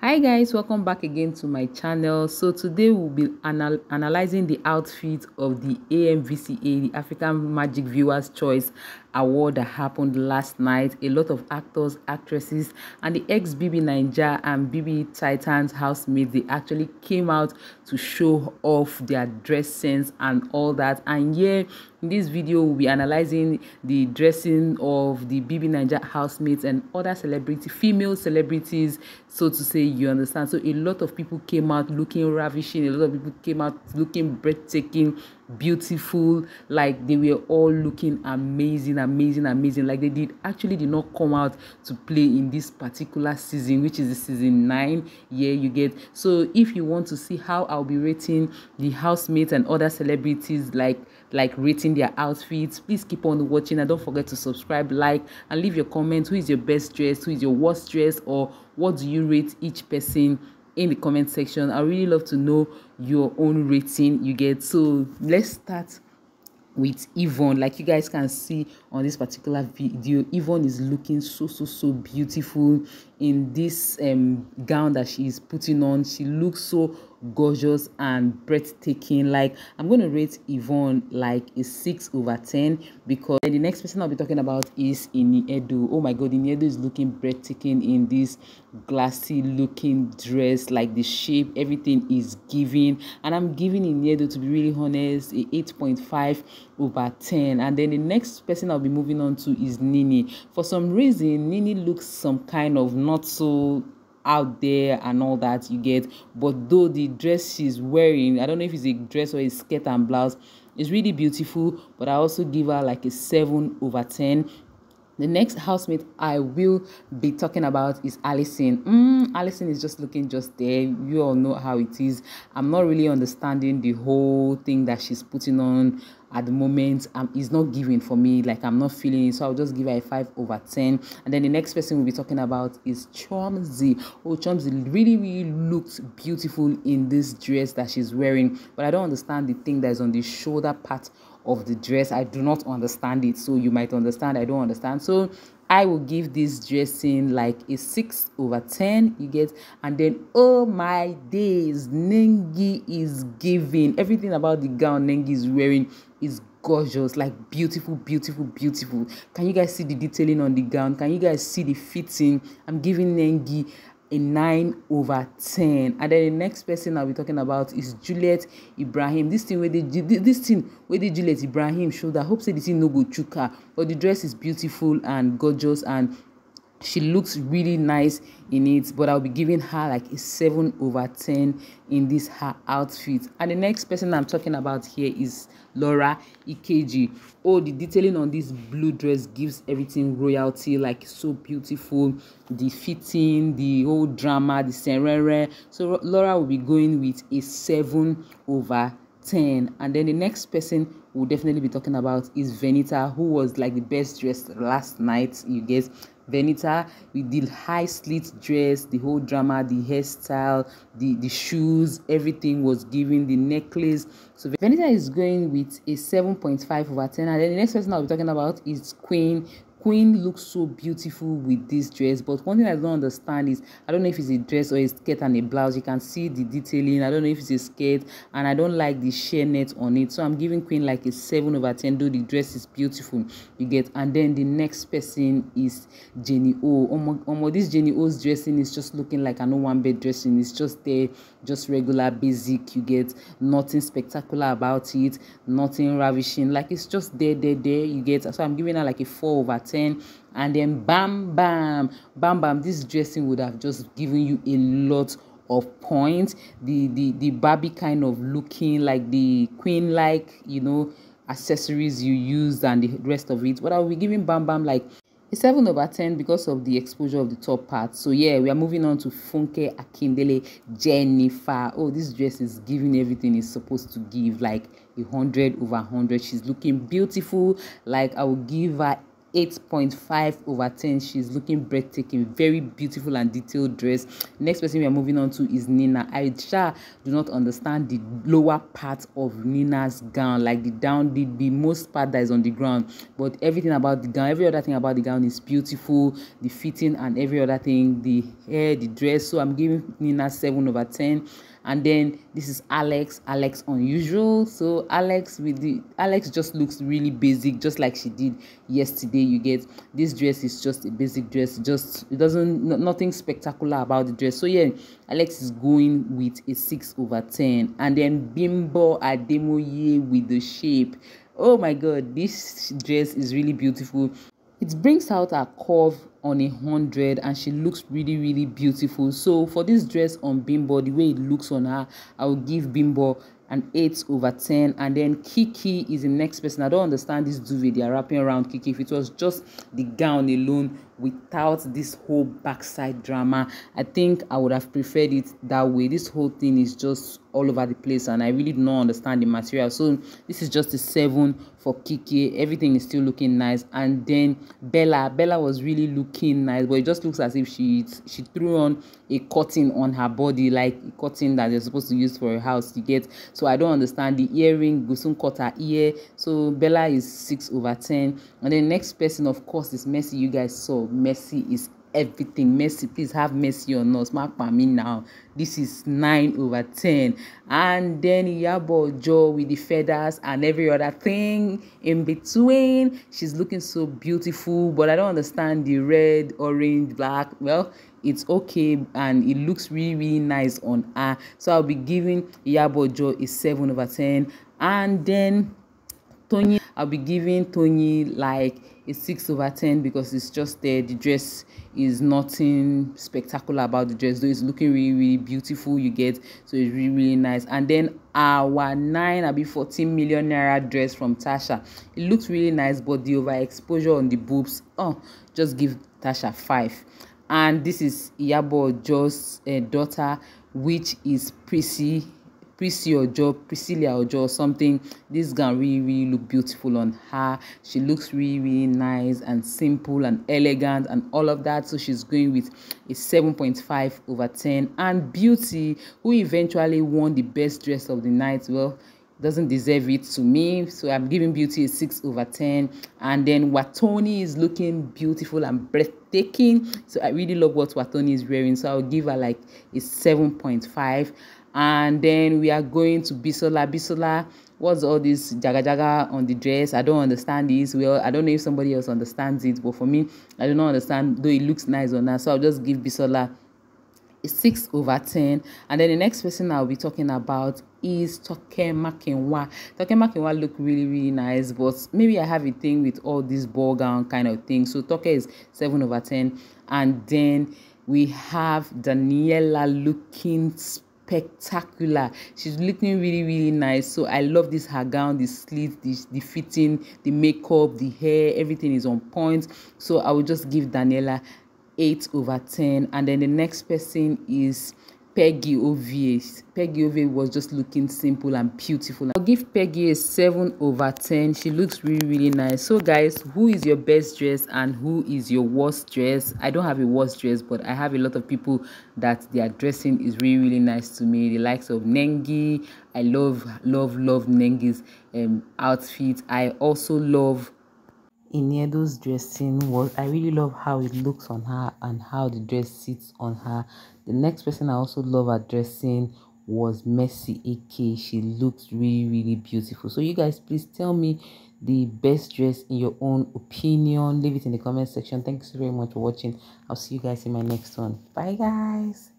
hi guys welcome back again to my channel. So today we'll be anal analyzing the outfit of the amvca the african magic viewers choice award that happened last night. A lot of actors actresses and the ex bb naija and bb titans housemates they actually came out to show off their dress sense and all that. And yeah in this video we'll be analyzing the dressing of the bb naija housemates and other celebrity female celebrities so to say you understand. So a lot of people came out looking ravishing a lot of people came out looking breathtaking beautiful like they were all looking amazing amazing amazing. Like they did actually did not come out to play in this particular season which is the season 9 yeah you get. So if you want to see how i'll be rating the housemates and other celebrities like like rating their outfits please keep on watching. And don't forget to subscribe like and leave your comments who is your best dress who is your worst dress or what do you rate each person in the comment section i really love to know your own rating you get so let's start with Yvonne. Like you guys can see on this particular video, Yvonne is looking so, so, so beautiful in this um, gown that she is putting on. She looks so gorgeous and breathtaking. Like I'm going to rate Yvonne like a 6 over 10 because the next person I'll be talking about is Iniedu. Oh my god, Iniedu is looking breathtaking in this glassy looking dress. Like the shape, everything is giving. And I'm giving Iniedu, to be really honest, a 8.5 over 10. And then the next person I'll be moving on to is Nini. For some reason, Nini looks some kind of not so out there and all that you get but though the dress she's wearing i don't know if it's a dress or a skirt and blouse it's really beautiful but i also give her like a 7 over 10 the next housemate I will be talking about is Allison. Mm, Allison is just looking just there. You all know how it is. I'm not really understanding the whole thing that she's putting on at the moment. Um, it's not giving for me. Like I'm not feeling it. So I'll just give her a 5 over 10. And then the next person we'll be talking about is Chomzy. Oh, Chomzy really, really looks beautiful in this dress that she's wearing. But I don't understand the thing that's on the shoulder part of the dress. I do not understand it. So you might understand. I don't understand. So I will give this dressing like a 6 over 10. You get, and then oh my days, Nengi is giving everything about the gown Nengi is wearing is gorgeous like beautiful beautiful beautiful. Can you guys see the detailing on the gown? Can you guys see the fitting? I'm giving nengi a 9 over 10 and then the next person i'll be talking about is juliet ibrahim. This thing where they this thing where the juliet ibrahim shoulder hope say the thing no go chuka but the dress is beautiful and gorgeous and she looks really nice in it but i'll be giving her like a 7 over 10 in this her outfit. And the next person i'm talking about here is laura ikeji. Oh the detailing on this blue dress gives everything royalty like so beautiful. The fitting the whole drama the serere. So laura will be going with a 7 over 10 and then the next person we'll definitely be talking about is venita who was like the best dressed last night you guess Venita with the high slit dress, the whole drama, the hairstyle, the, the shoes, everything was given, the necklace. So Venita is going with a 7.5 over 10. And then the next person I'll be talking about is Queen Queen looks so beautiful with this dress, but one thing I don't understand is I don't know if it's a dress or a skirt and a blouse. You can see the detailing. I don't know if it's a skirt, and I don't like the sheer net on it. So I'm giving Queen like a 7 over 10, though the dress is beautiful. You get, and then the next person is Jenny O. Omo, Omo this Jenny O's dressing is just looking like an one bed dressing. It's just there, just regular, basic. You get nothing spectacular about it, nothing ravishing. Like it's just there, there, there. You get, so I'm giving her like a 4 over 10 and then bam bam bam bam this dressing would have just given you a lot of points the the the barbie kind of looking like the queen like you know accessories you used and the rest of it but i'll be giving bam bam like a 7 over 10 because of the exposure of the top part. So yeah, we are moving on to Funke Akindele Jenifa. Oh, this dress is giving everything it's supposed to give, like a 100 over 100. She's looking beautiful. Like I will give her 8.5 over 10 she's looking breathtaking very beautiful and detailed dress. Next person we are moving on to is nina. I sure do not understand the lower part of nina's gown like the down the, the most part that is on the ground. But everything about the gown every other thing about the gown is beautiful. The fitting and every other thing the hair the dress. So i'm giving nina 7 over 10 and then this is alex alex unusual. So alex with the alex just looks really basic just like she did yesterday. You get this dress is just a basic dress just it doesn't nothing spectacular about the dress. So yeah alex is going with a 6 over 10 and then bimbo ademoye with the shape. Oh my god this dress is really beautiful it brings out her curve on a hundred and she looks really really beautiful. So for this dress on bimbo the way it looks on her i will give bimbo an 8 over 10 and then kiki is the next person. I don't understand this duvet they are wrapping around kiki. If it was just the gown alone without this whole backside drama. I think i would have preferred it that way. This whole thing is just all over the place and i really do not understand the material. So this is just a seven for kiki. Everything is still looking nice. And then bella. Bella was really looking nice but it just looks as if she she threw on a cotton on her body like a cotton that you're supposed to use for a house to get. So i don't understand the earring. Gusun cut her ear. So bella is six over ten. And then next person of course is mercy. You guys saw mercy is everything. Mercy please have mercy on us. Mark by me now. This is 9 over 10 and then Iyabo Ojo with the feathers and every other thing in between. She's looking so beautiful but I don't understand the red orange black. Well it's okay and it looks really really nice on her. So I'll be giving Iyabo Ojo a 7 over 10 and then Tony I'll be giving Tony like a 6 over 10 because it's just there. The dress is nothing spectacular about the dress, though it's looking really, really beautiful. You get so it's really, really nice. And then our 9 I'll be 14 million naira dress from Tasha. It looks really nice, but the overexposure on the boobs, oh, just give Tasha 5. And this is Iyabo Ojo's uh, daughter, which is Prissy Prissy Ojo, Priscilla Ojo something. This gown really, really look beautiful on her. She looks really, really nice and simple and elegant and all of that. So she's going with a 7.5 over 10. And Beauty, who eventually won the best dress of the night, well, doesn't deserve it to me. So I'm giving Beauty a 6 over 10. And then Wathoni is looking beautiful and breathtaking. So I really love what Wathoni is wearing. So I'll give her like a 7.5 and then we are going to Bisola. Bisola, what's all this jaga jaga on the dress? I don't understand this. Well, I don't know if somebody else understands it, but for me, I do not understand. Though it looks nice on her, so I'll just give Bisola a six over ten. And then the next person I'll be talking about is Toke Makinwa. Toke Makinwa look really really nice, but maybe I have a thing with all this ball gown kind of thing. So Toke is seven over ten, and then we have Daniela looking spectacular. She's looking really really nice. So i love this her gown the sleeves the, the fitting the makeup the hair everything is on point. So i will just give daniela 8 over 10 and then the next person is Peggy Ovire. Peggy Ovire was just looking simple and beautiful. I'll give Peggy a 7 over 10. She looks really, really nice. So guys, who is your best dress and who is your worst dress? I don't have a worst dress, but I have a lot of people that their dressing is really, really nice to me. The likes of Nengi. I love, love, love Nengi's um, outfit. I also love Ini Edo's dressing was I really love how it looks on her and how the dress sits on her. The next person I also love her dressing was Mercy Eke. She looks really really beautiful. So you guys please tell me the best dress in your own opinion. Leave it in the comment section. Thanks very much for watching. I'll see you guys in my next one. Bye guys.